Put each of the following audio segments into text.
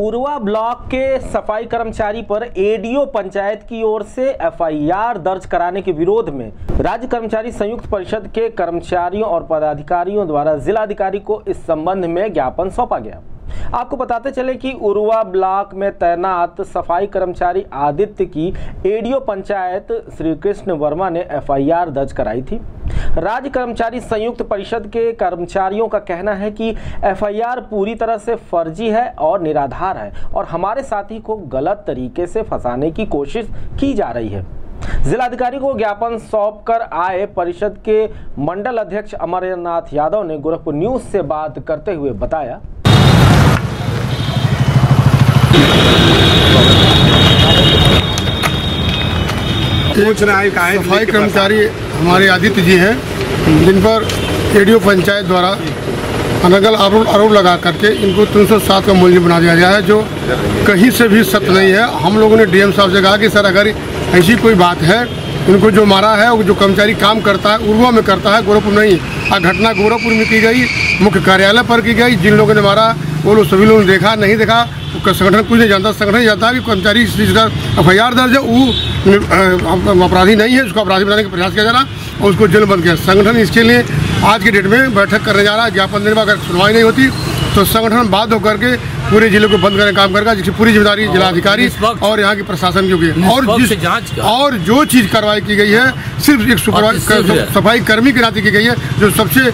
उरवा block के सफ़ाई कर्मचारी पर एडीओ पंचायत की ओर से एफआईआर दर्ज कराने के विरोध में राज्य कर्मचारी संयुक्त परिषद के कर्मचारियों और पदाधिकारियों द्वारा जिलाधिकारी को इस संबंध में ज्ञापन सौंपा गया। आपको बताते चले कि उरुआ ब्लॉक में तैनात सफ़ाई कर्मचारी आदित्य की एडीओ पंचायत श्री कृष्ण वर्मा ने एफआईआर दर्ज कराई थी। राज्य कर्मचारी संयुक्त परिषद के कर्मचारियों का कहना है कि एफआईआर पूरी तरह से फर्जी है और निराधार है और हमारे साथी को गलत तरीके से फंसाने की कोशिश की जा रही है। जिलाधिकारी को ज्ञापन सौंप कर आए परिषद के मंडल अध्यक्ष अमरनाथ यादव ने गोरखपुर न्यूज़ से बात करते हुए बताया पूछ रहा है काहे सफ़ाई कर्मचारी हमारे आदित्य जी हैं, जिन पर एडीओ पंचायत द्वारा अनगल आरोप आरोप लगा करके इनको 307 का मूल्य बना दिया गया है, जो कहीं से भी सत्य नहीं है। हम लोगों ने डीएम साहब से कहा कि, सर, अगर ऐसी कोई बात है, इनको जो मारा है, वो जो कर्मचारी काम करता है, उर्वा में करता है, गोरखपुर नहीं, आ घटना गोरखपुर में की गई, मुख्य कार्यालय पर की गई, जिन लोगों ने मारा वो लोग सभी लोगों ने देखा नहीं देखा संगठन कुछ नहीं जानता संगठन जानता कि कर्मचारी इस चीज़ का एफ़ आई आर दर्ज है वो अपराधी नहीं है उसको अपराधी बनाने का प्रयास किया जा रहा और उसको जेल बंद किया। संगठन इसके लिए आज के डेट में बैठक करने जा रहा है ज्ञापन देने में अगर सुनवाई नहीं होती तो संगठन बाध्य होकर के पूरे ज़िले को बंद करने का काम करेगा जिसकी पूरी ज़िम्मेदारी जिलाधिकारी और यहाँ की प्रशासन की होगी। और जिस जाँच और जो चीज़ कार्रवाई की गई है सिर्फ़ एक। सफ़ाई कर्मी के नाते की गई है जो सबसे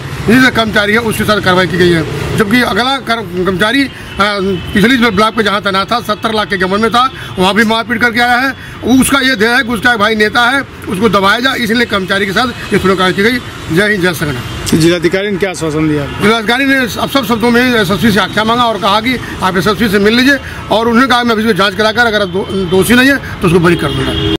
कर्मचारी है उसके साथ कार्रवाई की गई है। जबकि अगला कर्मचारी पिछली ब्लॉक पे जहाँ तैनात था सत्तर लाख के गमन में था वहाँ भी मारपीट करके आया है। उसका ये ध्येय है कि उसका भाई नेता है उसको दबाया जाए इसलिए कर्मचारी के साथ ये सुनवाई की गई। जय हिंद जय संगठन जिलाधिकारी ने क्या आश्वासन दिया? जिलाधिकारी ने अब सब शब्दों में एसएसपी से आख्या मांगा और कहा कि आप एसएसपी से मिल लीजिए और उन्होंने कहा मैं अभी जाँच कराकर अगर दोषी नहीं है तो उसको बरी कर दूँगा।